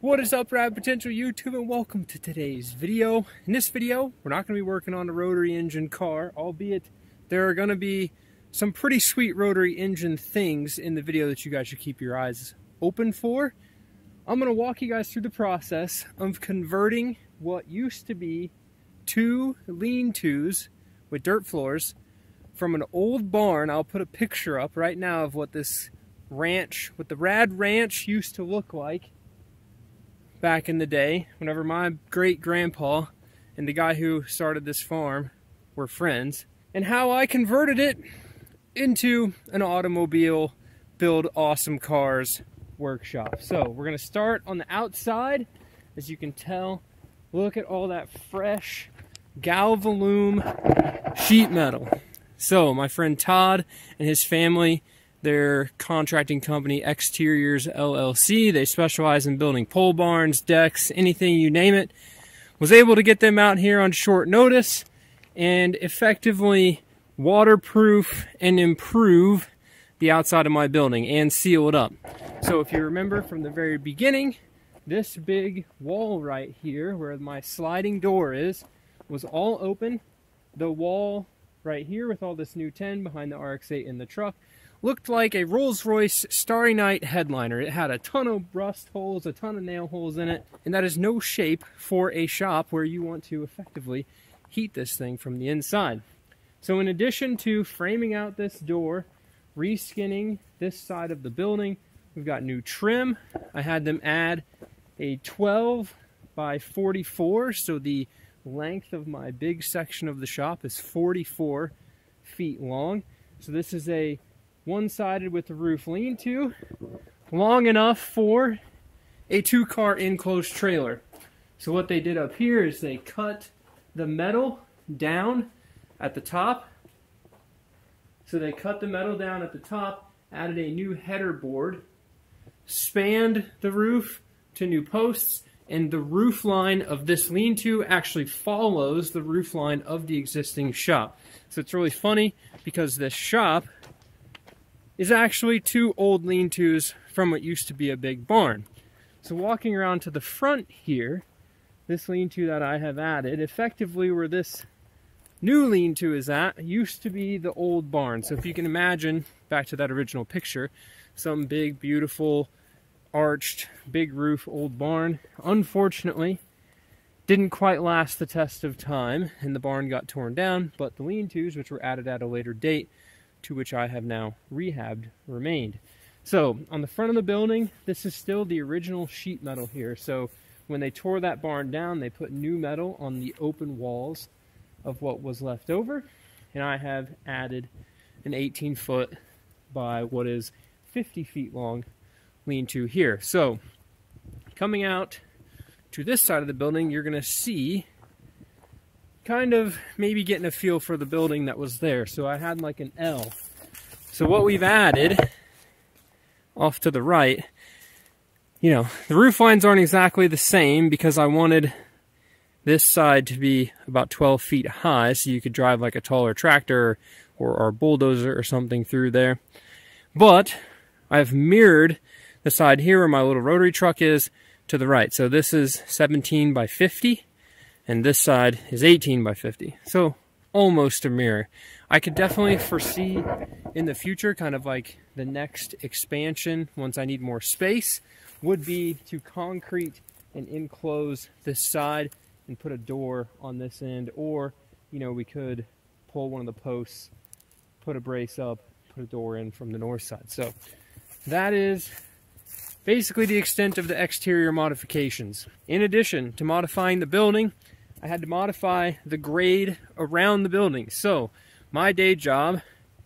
What is up, Rad Potential YouTube, and welcome to today's video. In this video, we're not going to be working on a rotary engine car, albeit there are going to be some pretty sweet rotary engine things in the video that you guys should keep your eyes open for. I'm going to walk you guys through the process of converting what used to be two lean-tos with dirt floors from an old barn. I'll put a picture up right now of what this ranch, what the Rad Ranch used to look like back in the day, whenever my great grandpa and the guy who started this farm were friends, and how I converted it into an automobile build awesome cars workshop. So we're gonna start on the outside. As you can tell, look at all that fresh Galvalume sheet metal. So my friend Todd and his family their contracting company Exteriors LLC. They specialize in building pole barns, decks, anything you name it. Was able to get them out here on short notice and effectively waterproof and improve the outside of my building and seal it up. So if you remember from the very beginning, this big wall right here where my sliding door is was all open. The wall right here with all this new 10 behind the RX-8 in the truck looked like a Rolls-Royce Starry Night headliner. It had a ton of rust holes, a ton of nail holes in it, and that is no shape for a shop where you want to effectively heat this thing from the inside. So in addition to framing out this door, reskinning this side of the building, we've got new trim. I had them add a 12 by 44, so the length of my big section of the shop is 44 feet long. So this is a one-sided with the roof lean-to, long enough for a two-car enclosed trailer. So what they did up here is they cut the metal down at the top. So they cut the metal down at the top, added a new header board, spanned the roof to new posts, and the roof line of this lean-to actually follows the roof line of the existing shop. So it's really funny because this shop is actually two old lean-tos from what used to be a big barn. So walking around to the front here, this lean-to that I have added, effectively where this new lean-to is at, used to be the old barn. So if you can imagine, back to that original picture, some big, beautiful, arched, big roof old barn. Unfortunately, didn't quite last the test of time, and the barn got torn down, but the lean-tos, which were added at a later date, to which I have now rehabbed remained. So on the front of the building, this is still the original sheet metal here. So when they tore that barn down, they put new metal on the open walls of what was left over. And I have added an 18 foot by what is 50 feet long lean-to here. So coming out to this side of the building, you're going to see kind of maybe getting a feel for the building that was there. So I had like an L. So what we've added off to the right, you know, the roof lines aren't exactly the same because I wanted this side to be about 12 feet high so you could drive like a taller tractor or, or bulldozer or something through there. But I've mirrored the side here where my little rotary truck is to the right. So this is 17 by 50 and this side is 18 by 50. So almost a mirror. I could definitely foresee in the future kind of like the next expansion once I need more space would be to concrete and enclose this side and put a door on this end or you know we could pull one of the posts put a brace up put a door in from the north side so that is basically the extent of the exterior modifications in addition to modifying the building I had to modify the grade around the building. So my day job,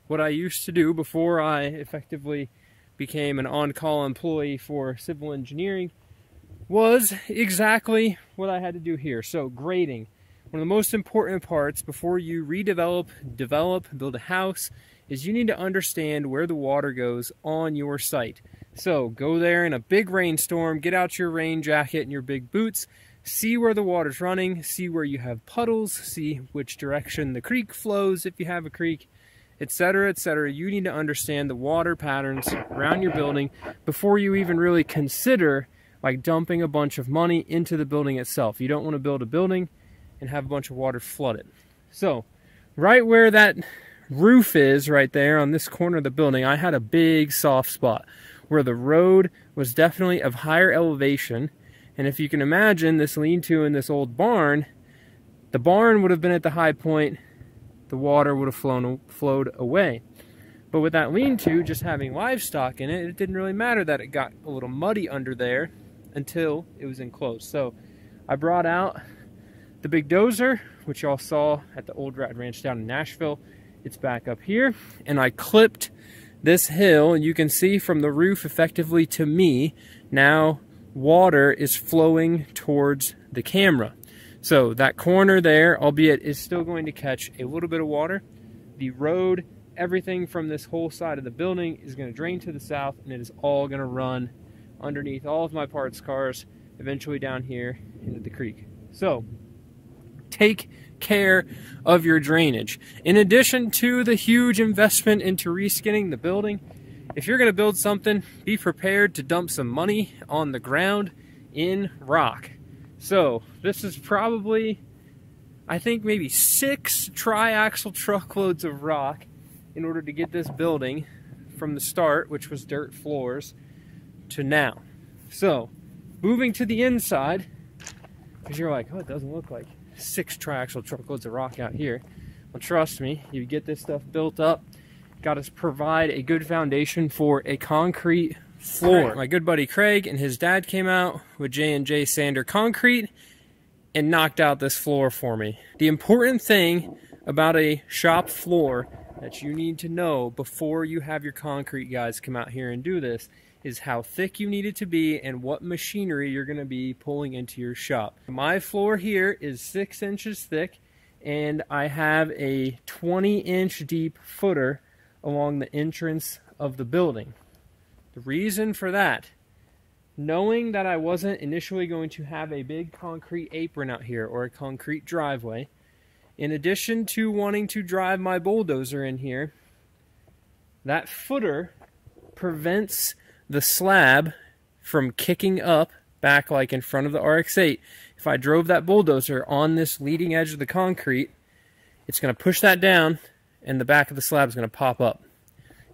what I used to do before I effectively became an on-call employee for civil engineering, was exactly what I had to do here. So grading. One of the most important parts before you redevelop, develop, build a house is you need to understand where the water goes on your site. So go there in a big rainstorm, get out your rain jacket and your big boots, see where the water's running, see where you have puddles, see which direction the creek flows if you have a creek, etc., etc. You need to understand the water patterns around your building before you even really consider like dumping a bunch of money into the building itself. You don't want to build a building and have a bunch of water flood it. So, right where that roof is right there on this corner of the building, I had a big soft spot where the road was definitely of higher elevation. And if you can imagine this lean-to in this old barn, the barn would have been at the high point, the water would have flown flowed away. But with that lean-to just having livestock in it, it didn't really matter that it got a little muddy under there until it was enclosed. So I brought out the big dozer, which y'all saw at the old Rad Ranch down in Nashville. It's back up here. And I clipped this hill. And you can see from the roof effectively to me, now water is flowing towards the camera. So that corner there, albeit is still going to catch a little bit of water. The road everything from this whole side of the building is going to drain to the south and it is all going to run underneath all of my parts cars eventually down here into the creek. So take care of your drainage. In addition to the huge investment into reskinning the building, if you're to build something, be prepared to dump some money on the ground in rock. So this is probably, I think maybe six triaxle truckloads of rock in order to get this building from the start, which was dirt floors, to now. So, moving to the inside, because you're like, oh, it doesn't look like six triaxle truckloads of rock out here. Well, trust me, you get this stuff built up, got to provide a good foundation for a concrete floor. My good buddy Craig and his dad came out with J&J Sander Concrete and knocked out this floor for me. The important thing about a shop floor that you need to know before you have your concrete guys come out here and do this is how thick you need it to be and what machinery you're going to be pulling into your shop. My floor here is six inches thick and I have a 20 inch deep footer along the entrance of the building. The reason for that, knowing that I wasn't initially going to have a big concrete apron out here or a concrete driveway, in addition to wanting to drive my bulldozer in here, that footer prevents the slab from kicking up back like in front of the RX-8. If I drove that bulldozer on this leading edge of the concrete, it's going to push that down and the back of the slab is going to pop up.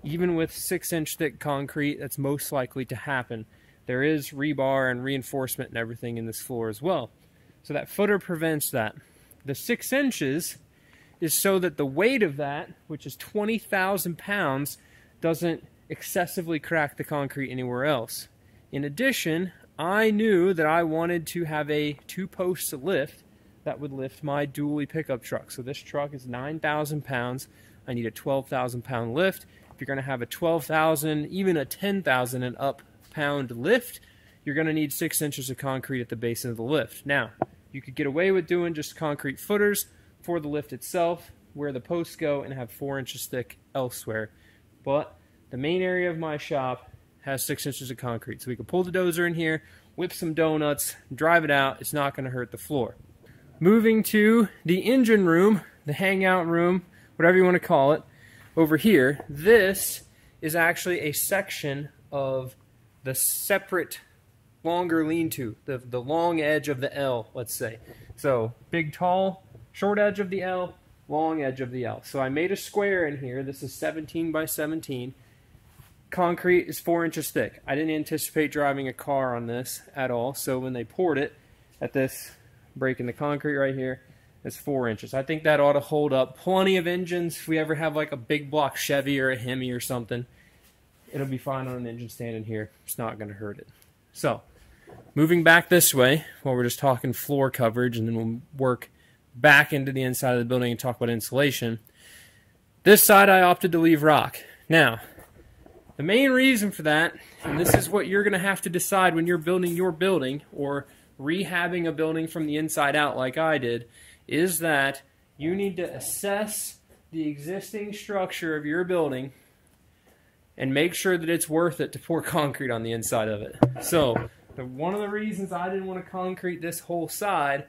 Even with six inch thick concrete, that's most likely to happen. There is rebar and reinforcement and everything in this floor as well. So that footer prevents that. The six inches is so that the weight of that, which is 20,000 pounds, doesn't excessively crack the concrete anywhere else. In addition, I knew that I wanted to have a two-post lift that would lift my dually pickup truck. So this truck is 9,000 pounds. I need a 12,000 pound lift. If you're going to have a 12,000, even a 10,000 and up pound lift, you're going to need six inches of concrete at the base of the lift. Now, you could get away with doing just concrete footers for the lift itself, where the posts go, and have four inches thick elsewhere. But the main area of my shop has six inches of concrete. So we can pull the dozer in here, whip some donuts, drive it out. It's not going to hurt the floor. Moving to the engine room, the hangout room, whatever you want to call it, over here, this is actually a section of the separate longer lean-to, the, the long edge of the L, let's say. So big, tall, short edge of the L, long edge of the L. So I made a square in here. This is 17 by 17. Concrete is four inches thick. I didn't anticipate driving a car on this at all. So when they poured it at this break in the concrete right here, it's four inches. I think that ought to hold up plenty of engines. If we ever have like a big block Chevy or a Hemi or something, it'll be fine on an engine stand in here. It's not going to hurt it. So, moving back this way, while we're just talking floor coverage, and then we'll work back into the inside of the building and talk about insulation. This side I opted to leave rock. Now, the main reason for that, and this is what you're going to have to decide when you're building your building or rehabbing a building from the inside out like I did, is that you need to assess the existing structure of your building and make sure that it's worth it to pour concrete on the inside of it. So, the, one of the reasons I didn't want to concrete this whole side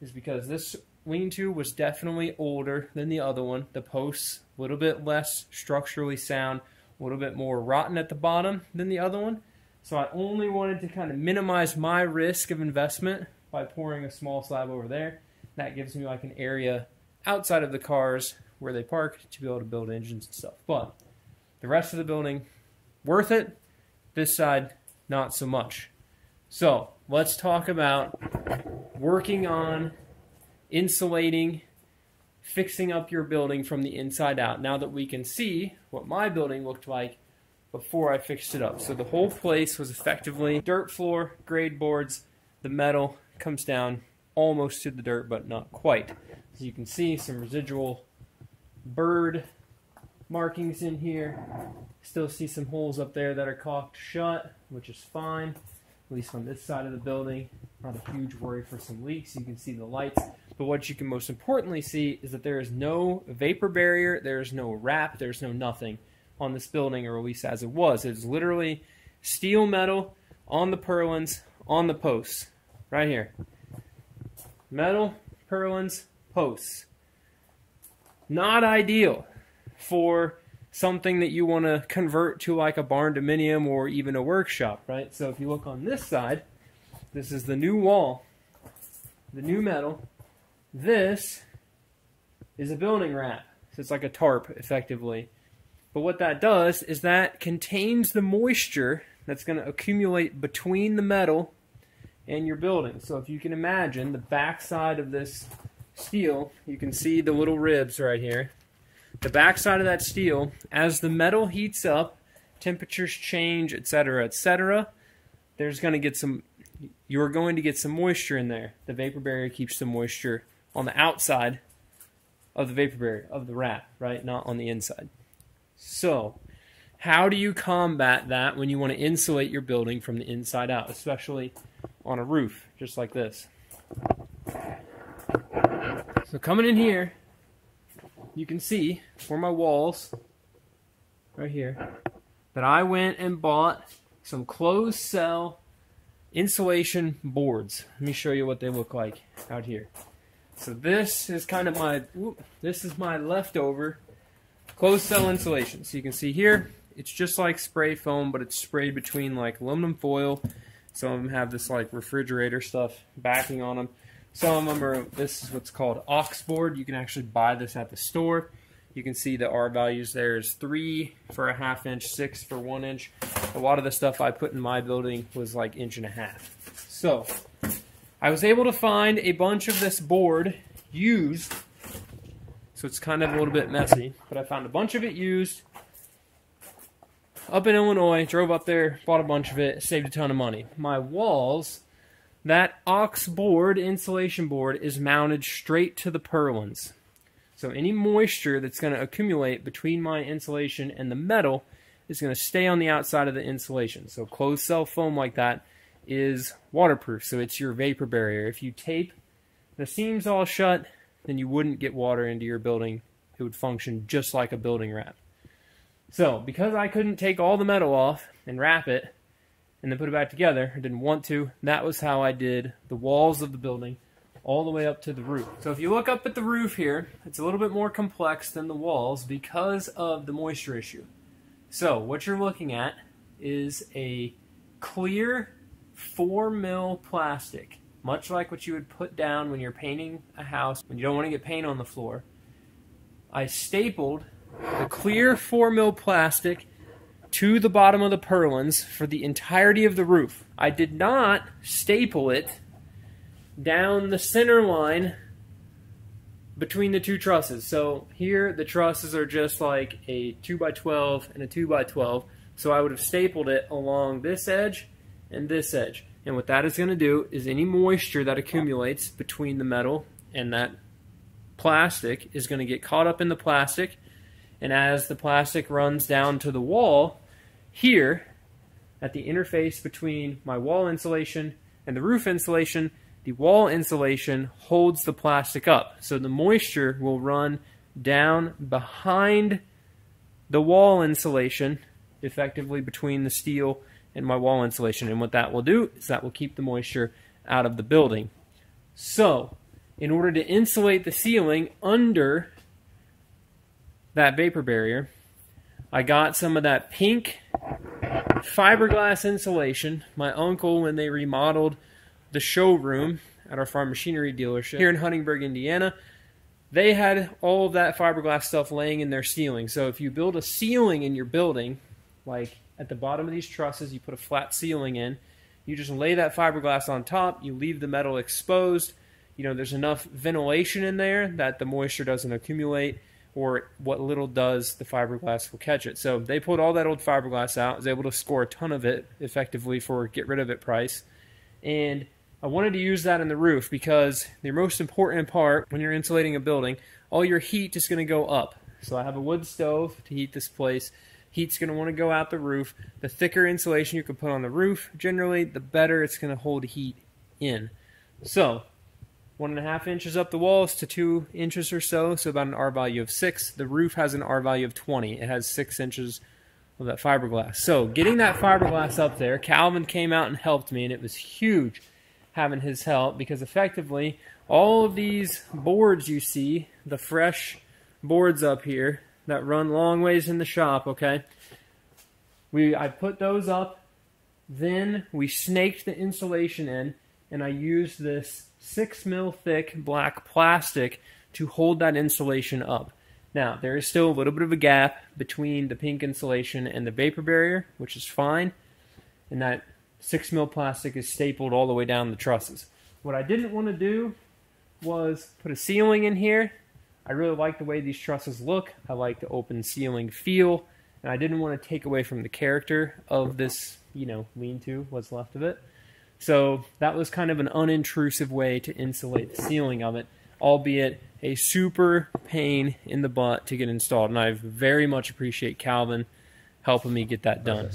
is because this lean-to was definitely older than the other one. The posts a little bit less structurally sound, a little bit more rotten at the bottom than the other one. So I only wanted to kind of minimize my risk of investment by pouring a small slab over there. That gives me like an area outside of the cars where they park to be able to build engines and stuff. But the rest of the building, worth it. This side, not so much. So let's talk about working on insulating, fixing up your building from the inside out. Now that we can see what my building looked like before I fixed it up. So the whole place was effectively dirt floor, grade boards, the metal comes down almost to the dirt, but not quite. As you can see, some residual bird markings in here. Still see some holes up there that are caulked shut, which is fine, at least on this side of the building. Not a huge worry for some leaks. You can see the lights. But what you can most importantly see is that there is no vapor barrier, there is no wrap, there's no nothing on this building, or at least as it was. It's literally steel metal on the purlins, on the posts, right here. Metal, purlins, posts. Not ideal for something that you want to convert to like a barndominium or even a workshop, right? So if you look on this side, this is the new wall, the new metal. This is a building wrap. So it's like a tarp, effectively. But what that does is that contains the moisture that's going to accumulate between the metal and your building. So if you can imagine the back side of this steel, you can see the little ribs right here. The back side of that steel, as the metal heats up, temperatures change, etc., etc., there's going to get some you're going to get some moisture in there. The vapor barrier keeps the moisture on the outside of the vapor barrier of the wrap, right? Not on the inside. So, how do you combat that when you want to insulate your building from the inside out, especially on a roof, just like this? So coming in here, you can see for my walls, right here, that I went and bought some closed cell insulation boards. Let me show you what they look like out here. So this is kind of my, whoop, this is my leftover Closed cell insulation. So you can see here, it's just like spray foam, but it's sprayed between like aluminum foil. Some of them have this like refrigerator stuff backing on them. Some of them are, this is what's called Oxboard. You can actually buy this at the store. You can see the R values there is three for a half inch, six for one inch. A lot of the stuff I put in my building was like inch and a half. So I was able to find a bunch of this board used so it's kind of a little bit messy. But I found a bunch of it used up in Illinois, drove up there, bought a bunch of it, saved a ton of money. My walls, that ox board, insulation board, is mounted straight to the purlins. So any moisture that's going to accumulate between my insulation and the metal is going to stay on the outside of the insulation. So closed cell foam like that is waterproof, so it's your vapor barrier. If you tape the seams all shut, then you wouldn't get water into your building. It would function just like a building wrap. So, because I couldn't take all the metal off and wrap it and then put it back together, I didn't want to, that was how I did the walls of the building all the way up to the roof. So if you look up at the roof here, it's a little bit more complex than the walls because of the moisture issue. So what you're looking at is a clear 4 mil plastic much like what you would put down when you're painting a house when you don't want to get paint on the floor. I stapled the clear 4 mil plastic to the bottom of the purlins for the entirety of the roof. I did not staple it down the center line between the two trusses. So here the trusses are just like a 2x12 and a 2x12. So I would have stapled it along this edge and this edge. And what that is going to do is any moisture that accumulates between the metal and that plastic is going to get caught up in the plastic. And as the plastic runs down to the wall, here at the interface between my wall insulation and the roof insulation, the wall insulation holds the plastic up. So the moisture will run down behind the wall insulation, effectively between the steel in my wall insulation. And what that will do is that will keep the moisture out of the building. So, in order to insulate the ceiling under that vapor barrier, I got some of that pink fiberglass insulation. My uncle, when they remodeled the showroom at our farm machinery dealership here in Huntingburg, Indiana, they had all of that fiberglass stuff laying in their ceiling. So if you build a ceiling in your building, like at the bottom of these trusses, you put a flat ceiling in, you just lay that fiberglass on top, you leave the metal exposed. You know, there's enough ventilation in there that the moisture doesn't accumulate, or what little does, the fiberglass will catch it. So they pulled all that old fiberglass out, was able to score a ton of it effectively for get rid of it price. And I wanted to use that in the roof because the most important part when you're insulating a building, all your heat is going to go up. So I have a wood stove to heat this place. Heat's going to want to go out the roof. The thicker insulation you can put on the roof, generally, the better it's going to hold heat in. So, one and a half inches up the walls to two inches or so, so about an R value of six. The roof has an R value of 20. It has six inches of that fiberglass. So, getting that fiberglass up there, Calvin came out and helped me, and it was huge having his help because effectively all of these boards you see, the fresh boards up here that run long ways in the shop, okay? We I put those up, then we snaked the insulation in, and I used this six mil thick black plastic to hold that insulation up. Now, there is still a little bit of a gap between the pink insulation and the vapor barrier, which is fine. And that six mil plastic is stapled all the way down the trusses. What I didn't want to do was put a ceiling in here. I really like the way these trusses look. I like the open ceiling feel, and I didn't want to take away from the character of this, you know, lean-to, what's left of it. So that was kind of an unintrusive way to insulate the ceiling of it, albeit a super pain in the butt to get installed. And I very much appreciate Calvin helping me get that done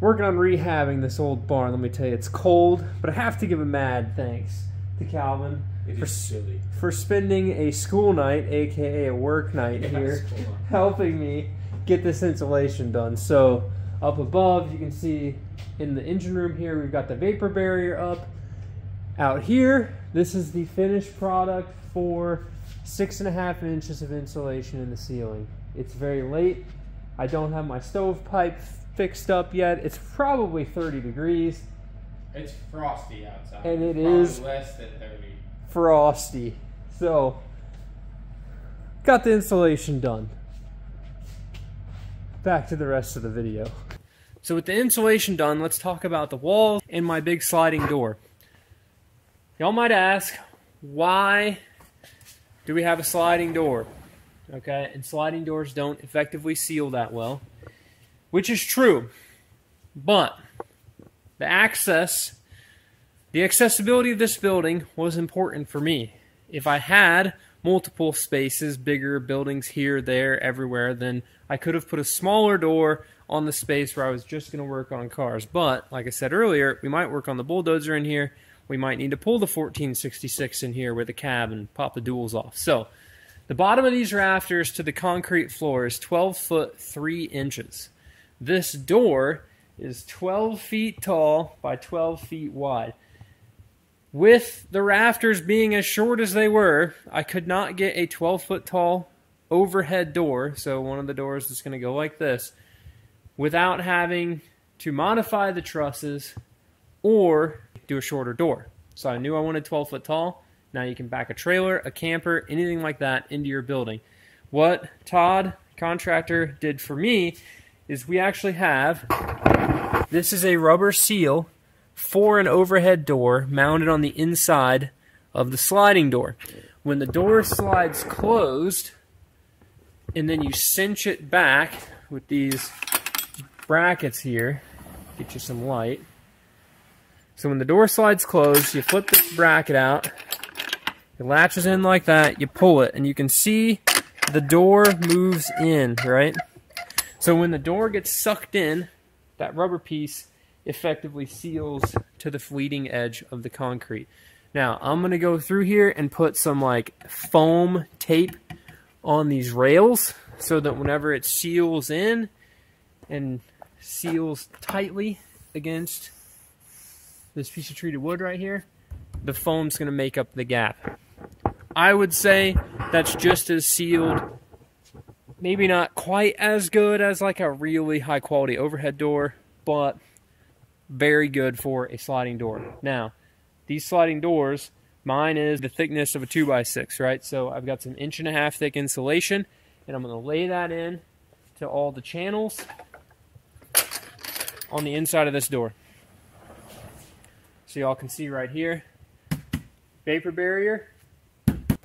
working on rehabbing this old barn. Let me tell you, it's cold, but I have to give a mad thanks to Calvin for, for spending a school night, aka a work night here, helping me get this insulation done. So up above, you can see in the engine room here, we've got the vapor barrier up. Out here, this is the finished product for six and a half inches of insulation in the ceiling. It's very late. I don't have my stovepipe fixed up yet. It's probably 30 degrees. It's frosty outside. And it Probably is less than 30. Frosty. So, got the insulation done. Back to the rest of the video. So with the insulation done, let's talk about the walls and my big sliding door. Y'all might ask, why do we have a sliding door? Okay, and sliding doors don't effectively seal that well which is true. But the access, the accessibility of this building was important for me. If I had multiple spaces, bigger buildings here, there, everywhere, then I could have put a smaller door on the space where I was just going to work on cars. But, like I said earlier, we might work on the bulldozer in here. We might need to pull the 1466 in here with the cab and pop the duals off. So, the bottom of these rafters to the concrete floor is 12 foot 3 inches. This door is 12 feet tall by 12 feet wide. With the rafters being as short as they were, I could not get a 12 foot tall overhead door, so one of the doors is going to go like this, without having to modify the trusses or do a shorter door. So I knew I wanted 12 foot tall. Now you can back a trailer, a camper, anything like that into your building. What Todd, contractor, did for me is we actually have this is a rubber seal for an overhead door mounted on the inside of the sliding door. When the door slides closed, and then you cinch it back with these brackets here, get you some light. So when the door slides closed, you flip this bracket out, it latches in like that, you pull it, and you can see the door moves in, right? So when the door gets sucked in, that rubber piece effectively seals to the fleeting edge of the concrete. Now, I'm going to go through here and put some like foam tape on these rails so that whenever it seals in and seals tightly against this piece of treated wood right here, the foam's going to make up the gap. I would say that's just as sealed maybe not quite as good as like a really high quality overhead door, but very good for a sliding door. Now, these sliding doors, mine is the thickness of a 2x6, right? So I've got some inch and a half thick insulation, and I'm going to lay that in to all the channels on the inside of this door. So y'all can see right here, vapor barrier,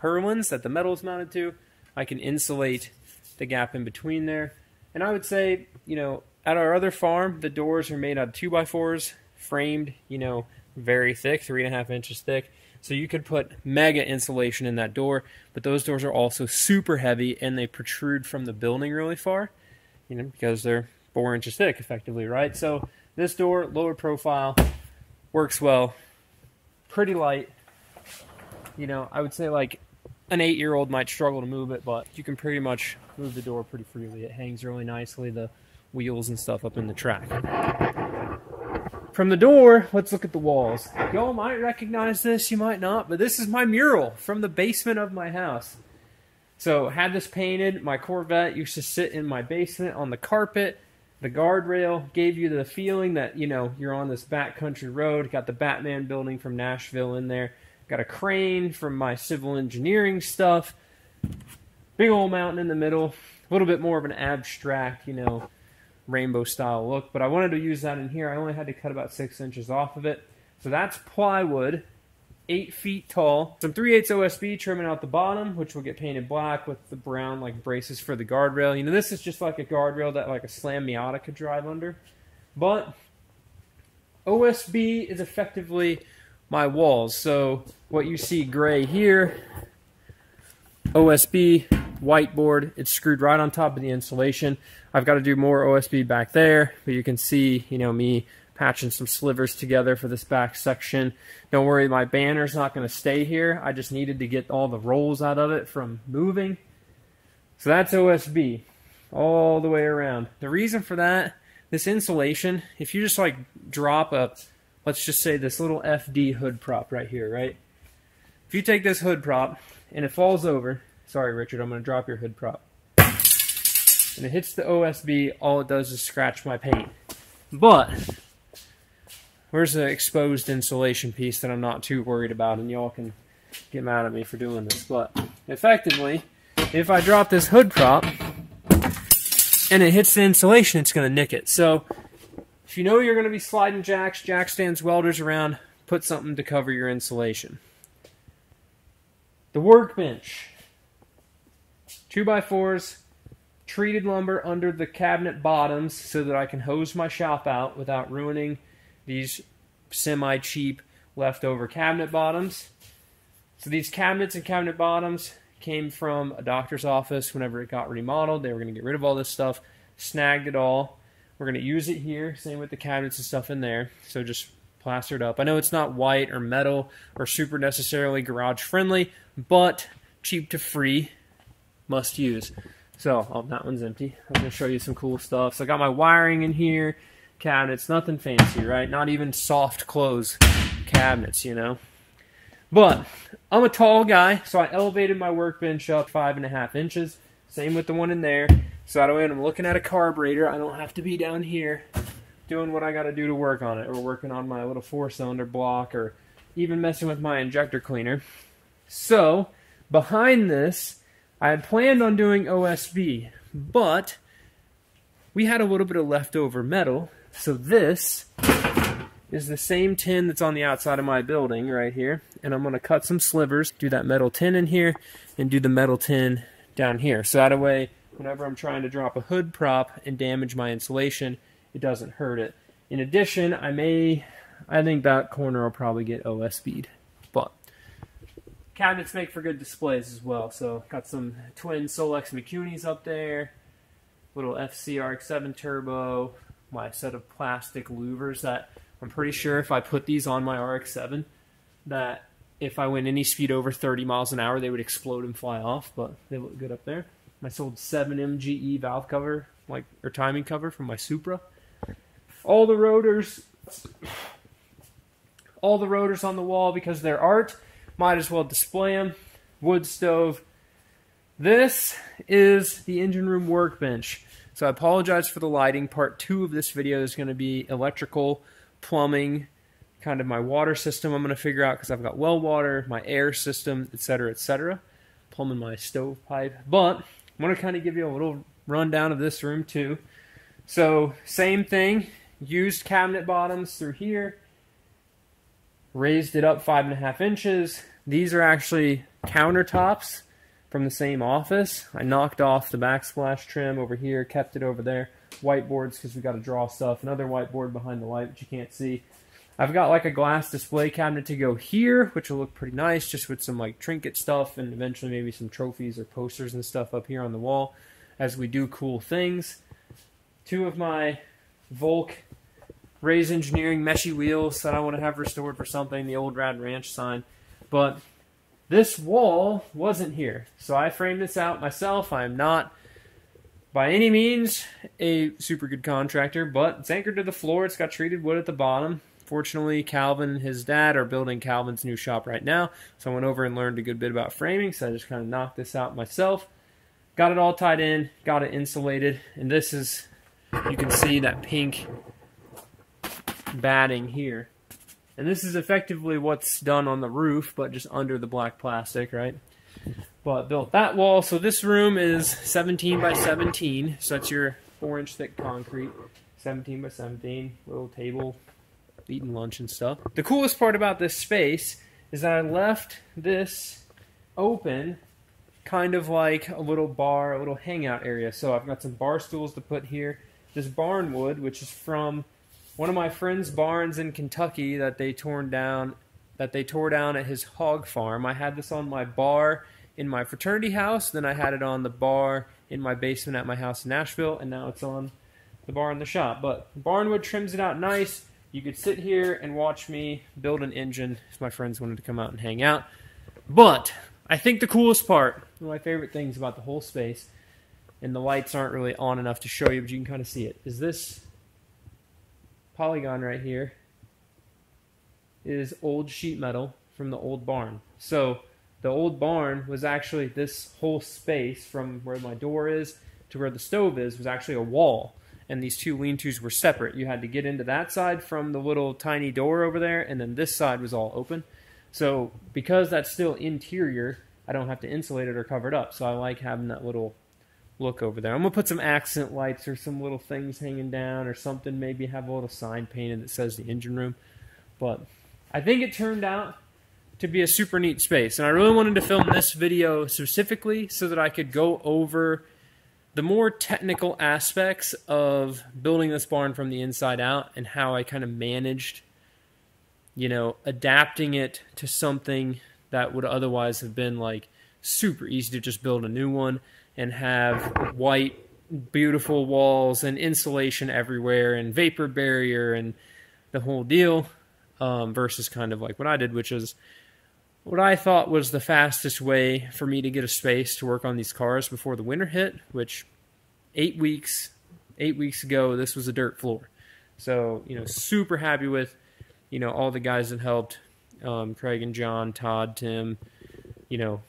purlins that the metal is mounted to. I can insulate the gap in between there. And I would say, you know, at our other farm, the doors are made out of 2x4s, framed, you know, very thick, three and a half inches thick. So you could put mega insulation in that door, but those doors are also super heavy and they protrude from the building really far, you know, because they're four inches thick effectively, right? So this door, lower profile, works well, pretty light. You know, I would say like an eight year old might struggle to move it, but you can pretty much move the door pretty freely. It hangs really nicely, the wheels and stuff up in the track. From the door, let's look at the walls. Y'all might recognize this, you might not, but this is my mural from the basement of my house. So, had this painted, my Corvette used to sit in my basement on the carpet. The guardrail gave you the feeling that, you know, you're on this backcountry road. Got the Batman building from Nashville in there. Got a crane from my civil engineering stuff. Big old mountain in the middle. A little bit more of an abstract, you know, rainbow style look, but I wanted to use that in here. I only had to cut about six inches off of it. So that's plywood, eight feet tall. Some 3 8 OSB trimming out the bottom, which will get painted black with the brown like braces for the guardrail. You know, this is just like a guardrail that like a Slam Miata could drive under. But OSB is effectively my walls. So what you see gray here, OSB, whiteboard, it's screwed right on top of the insulation. I've got to do more OSB back there, but you can see, you know, me patching some slivers together for this back section. Don't worry, my banner's not going to stay here. I just needed to get all the rolls out of it from moving. So that's OSB all the way around. The reason for that, this insulation, if you just like drop a, let's just say this little FD hood prop right here, right? If you take this hood prop and it falls over, sorry Richard, I'm going to drop your hood prop and it hits the OSB, all it does is scratch my paint. But where's the exposed insulation piece that I'm not too worried about, and y'all can get mad at me for doing this. But effectively, if I drop this hood prop and it hits the insulation, it's going to nick it. So if you know you're going to be sliding jacks, jack stands, welders around, put something to cover your insulation. The workbench. 2x4s, treated lumber under the cabinet bottoms so that I can hose my shop out without ruining these semi cheap leftover cabinet bottoms. So these cabinets and cabinet bottoms came from a doctor's office whenever it got remodeled. They were going to get rid of all this stuff, snagged it all. We're going to use it here, same with the cabinets and stuff in there. So just plastered up. I know it's not white or metal or super necessarily garage friendly, but cheap to free, must use. So, oh, that one's empty. I'm going to show you some cool stuff. So I got my wiring in here, cabinets, nothing fancy, right? Not even soft close cabinets, you know? But I'm a tall guy, so I elevated my workbench up five and a half inches. Same with the one in there. So that way I'm looking at a carburetor, I don't have to be down here doing what I got to do to work on it, or working on my little four-cylinder block, or even messing with my injector cleaner. So, behind this I had planned on doing OSB, but we had a little bit of leftover metal, so this is the same tin that's on the outside of my building right here, and I'm going to cut some slivers, do that metal tin in here, and do the metal tin down here. So that way, whenever I'm trying to drop a hood prop and damage my insulation, it doesn't hurt it. In addition, I may, I think that corner will probably get OSB'd. Cabinets make for good displays as well. So got some twin Solex Mikunis up there, little FC RX-7 turbo, my set of plastic louvers that I'm pretty sure if I put these on my RX-7 that if I went any speed over 30 miles an hour they would explode and fly off, but they look good up there. My sold 7M-GE valve cover, like or timing cover from my Supra. All the rotors all the rotors on the wall because they're art might as well display them. Wood stove, This is the engine room workbench. So I apologize for the lighting. Part two of this video is going to be electrical, plumbing, kind of my water system I'm going to figure out because I've got well water, my air system, etc., etc. Plumbing my stovepipe. But I'm going to kind of give you a little rundown of this room too. So same thing, used cabinet bottoms through here, raised it up five and a half inches. These are actually countertops from the same office. I knocked off the backsplash trim over here, kept it over there. Whiteboards because we got to draw stuff. Another whiteboard behind the light, which you can't see. I've got like a glass display cabinet to go here, which will look pretty nice, just with some like trinket stuff and eventually maybe some trophies or posters and stuff up here on the wall as we do cool things. Two of my Volk Rays Engineering meshy wheels that I want to have restored for something, the old Rad Ranch sign. But this wall wasn't here, so I framed this out myself. I am not by any means a super good contractor, but it's anchored to the floor. It's got treated wood at the bottom. Fortunately, Calvin and his dad are building Calvin's new shop right now, so I went over and learned a good bit about framing, so I just kind of knocked this out myself. Got it all tied in, got it insulated, and this is, you can see that pink batting here. And this is effectively what's done on the roof, but just under the black plastic, right? But built that wall. So this room is 17 by 17. So that's your four inch thick concrete. 17 by 17. Little table, eating lunch and stuff. The coolest part about this space is that I left this open kind of like a little bar, a little hangout area. So I've got some bar stools to put here. This barn wood, which is from one of my friend's barns in Kentucky that they torn down that they tore down at his hog farm. I had this on my bar in my fraternity house, then I had it on the bar in my basement at my house in Nashville, and now it's on the bar in the shop. But barnwood trims it out nice. You could sit here and watch me build an engine if my friends wanted to come out and hang out. But I think the coolest part, one of my favorite things about the whole space, and the lights aren't really on enough to show you, but you can kind of see it, is this polygon right here is old sheet metal from the old barn. So the old barn was actually this whole space from where my door is to where the stove is was actually a wall. And these two lean-tos were separate. You had to get into that side from the little tiny door over there, and then this side was all open. So because that's still interior, I don't have to insulate it or cover it up. So I like having that little look over there. I'm gonna put some accent lights or some little things hanging down or something. Maybe have a little sign painted that says the engine room. But I think it turned out to be a super neat space, and I really wanted to film this video specifically so that I could go over the more technical aspects of building this barn from the inside out and how I kind of managed, you know, adapting it to something that would otherwise have been like super easy to just build a new one and have white, beautiful walls and insulation everywhere and vapor barrier and the whole deal um, versus kind of like what I did, which is what I thought was the fastest way for me to get a space to work on these cars before the winter hit, which eight weeks, eight weeks ago, this was a dirt floor. So, you know, super happy with, you know, all the guys that helped, um, Craig and John, Todd, Tim, you know,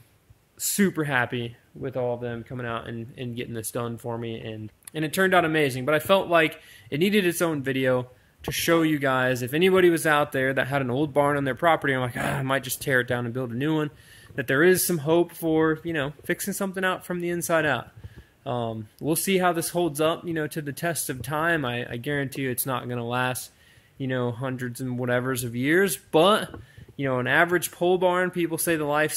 super happy with all of them coming out and, and getting this done for me. And and it turned out amazing but i felt like it needed its own video to show you guys if anybody was out there that had an old barn on their property i'm like ah, i might just tear it down and build a new one that there is some hope for you know fixing something out from the inside out. Um, we'll see how this holds up you know to the test of time. I, I guarantee you it's not going to last you know hundreds and whatevers of years but you know an average pole barn people say the life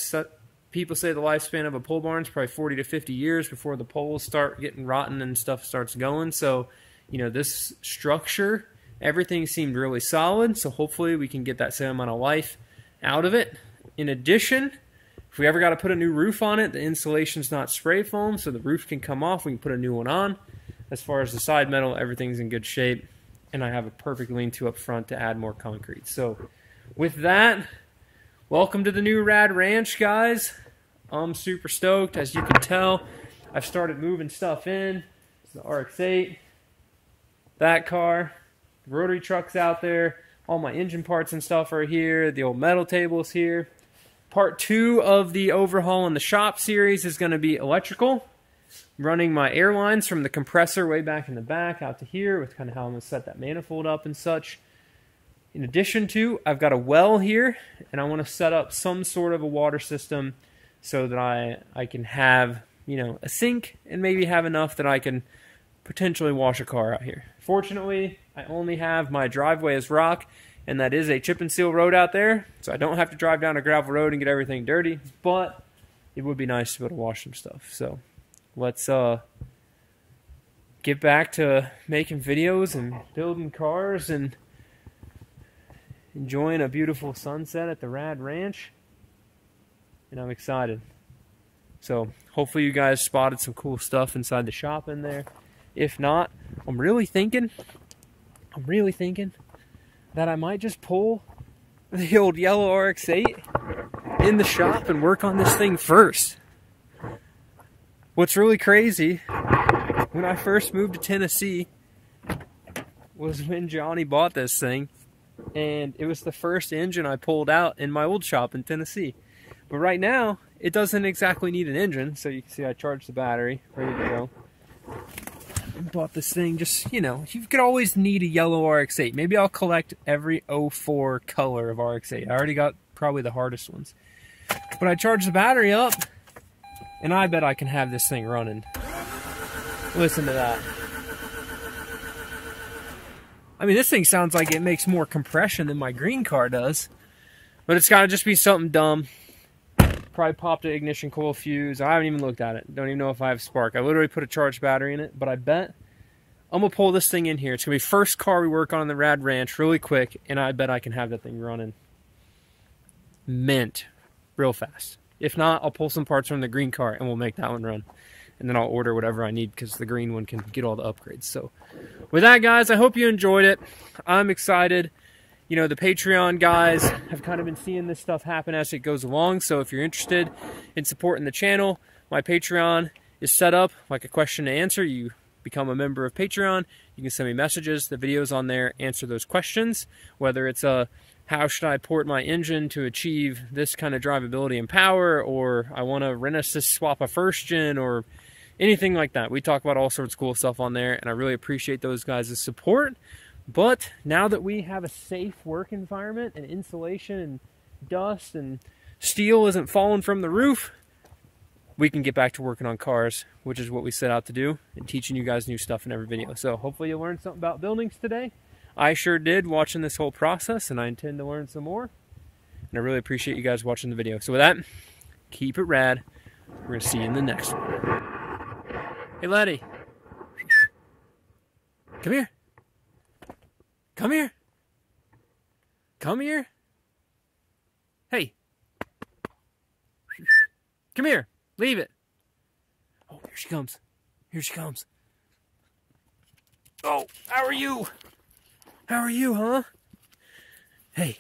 people say the lifespan of a pole barn is probably 40 to 50 years before the poles start getting rotten and stuff starts going. So, you know, this structure, everything seemed really solid. So hopefully we can get that same amount of life out of it. In addition, if we ever got to put a new roof on it, the insulation's not spray foam, so the roof can come off. We can put a new one on. As far as the side metal, everything's in good shape. And I have a perfect lean-to up front to add more concrete. So with that, Welcome to the new Rad Ranch, guys. I'm super stoked. As you can tell, I've started moving stuff in. It's the RX-8, that car, the rotary truck's out there. All my engine parts and stuff are here. The old metal table's here. Part two of the overhaul in the shop series is going to be electrical. Running my air lines from the compressor way back in the back out to here with kind of how I'm going to set that manifold up and such. In addition to, I've got a well here, and I want to set up some sort of a water system so that I, I can have, you know, a sink and maybe have enough that I can potentially wash a car out here. Fortunately, I only have my driveway as rock, and that is a chip and seal road out there, so I don't have to drive down a gravel road and get everything dirty, but it would be nice to be able to wash some stuff. So let's uh, get back to making videos and building cars and enjoying a beautiful sunset at the Rad Ranch. And I'm excited. So hopefully you guys spotted some cool stuff inside the shop in there. If not, I'm really thinking, I'm really thinking that I might just pull the old yellow RX-8 in the shop and work on this thing first. What's really crazy, when I first moved to Tennessee, was when Johnny bought this thing and it was the first engine I pulled out in my old shop in Tennessee. But right now, it doesn't exactly need an engine, so you can see I charged the battery, ready to go. bought this thing just, you know, you could always need a yellow RX-8. Maybe I'll collect every 04 color of RX-8. I already got probably the hardest ones. But I charged the battery up, and I bet I can have this thing running. Listen to that. I mean, this thing sounds like it makes more compression than my green car does. But it's got to just be something dumb. Probably popped an ignition coil fuse. I haven't even looked at it. Don't even know if I have spark. I literally put a charged battery in it. But I bet I'm going to pull this thing in here. It's going to be first car we work on in the Rad Ranch really quick. And I bet I can have that thing running mint real fast. If not, I'll pull some parts from the green car and we'll make that one run and then I'll order whatever I need because the green one can get all the upgrades. So with that, guys, I hope you enjoyed it. I'm excited. You know, the Patreon guys have kind of been seeing this stuff happen as it goes along. So if you're interested in supporting the channel, my Patreon is set up like a question to answer. You become a member of Patreon. You can send me messages. The videos on there answer those questions, whether it's a how should I port my engine to achieve this kind of drivability and power, or I want to Renesis swap a first gen, or anything like that. We talk about all sorts of cool stuff on there, and I really appreciate those guys' support. But now that we have a safe work environment and insulation and dust and steel isn't falling from the roof, we can get back to working on cars, which is what we set out to do, and teaching you guys new stuff in every video. So hopefully you learned something about buildings today. I sure did watching this whole process, and I intend to learn some more. And I really appreciate you guys watching the video. So with that, keep it rad. We're going to see you in the next one. Hey, Letty. Come here. Come here. Come here. Hey. Come here. Leave it. Oh, here she comes. Here she comes. Oh, how are you? How are you, huh? Hey.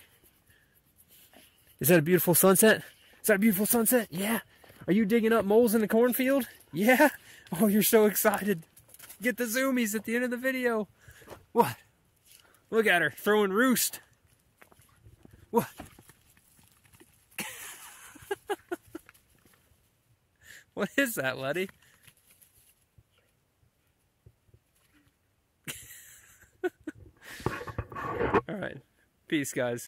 Is that a beautiful sunset? Is that a beautiful sunset? Yeah. Are you digging up moles in the cornfield? Yeah. Oh, you're so excited. Get the zoomies at the end of the video. What? Look at her throwing roost. What? what is that, Letty? All right. Peace, guys.